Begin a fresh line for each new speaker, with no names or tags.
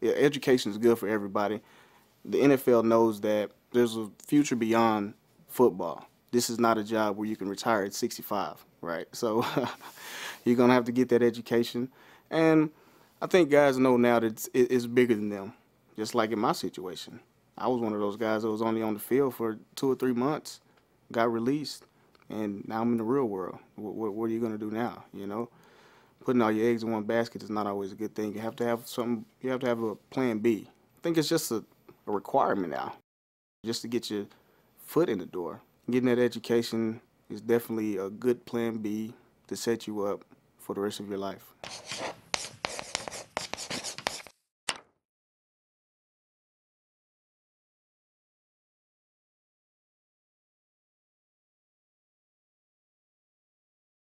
Yeah, education is good for everybody. The NFL knows that there's a future beyond football. This is not a job where you can retire at 65, right? So you're gonna have to get that education, and I think guys know now that it's, it's bigger than them. Just like in my situation, I was one of those guys that was only on the field for two or three months, got released, and now I'm in the real world. What, what, what are you gonna do now? You know, putting all your eggs in one basket is not always a good thing. You have to have some. You have to have a plan B. I think it's just a, a requirement now, just to get your foot in the door. Getting that education is definitely a good plan B to set you up for the rest of your life.